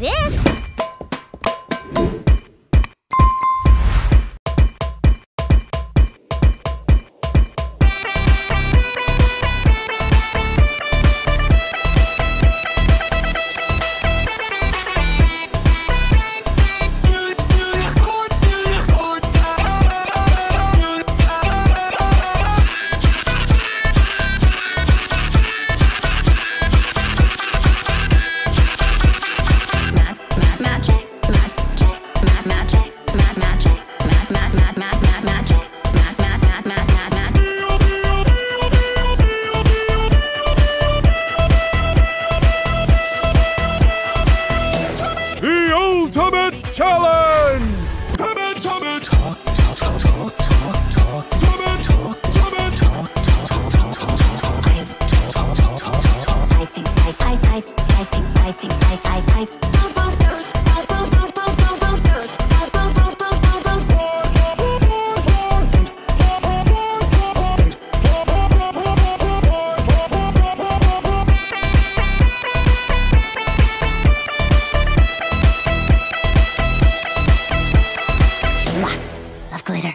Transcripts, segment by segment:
this. I think I think I think I think I think I think Love glitter.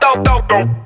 throw, throw, throw.